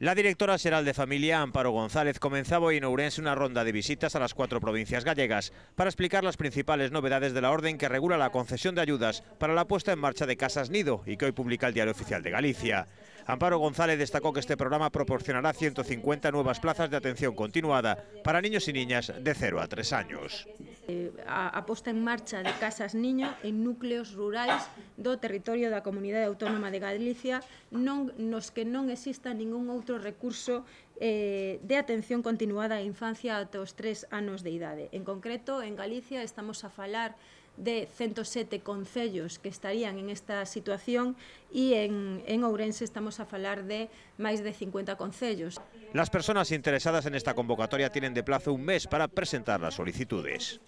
La directora xeral de Familia, Amparo González, comenzaba hoy en Ourense una ronda de visitas a las cuatro provincias gallegas para explicar las principales novedades de la orden que regula la concesión de ayudas para la puesta en marcha de Casas Nido y que hoy publica el Diario Oficial de Galicia. Amparo González destacó que este programa proporcionará 150 nuevas plazas de atención continuada para niños y niñas de 0 a 3 años. Eh, a, a posta en marcha de casas niño en núcleos rurais do territorio da Comunidade Autónoma de Galicia non, nos que non exista ningún outro recurso eh, de atención continuada á infancia ata os tres anos de idade. En concreto, en Galicia estamos a falar de 107 concellos que estarían en esta situación e en, en Ourense estamos a falar de máis de 50 concellos. Las personas interesadas en esta convocatoria tienen de plazo un mes para presentar las solicitudes.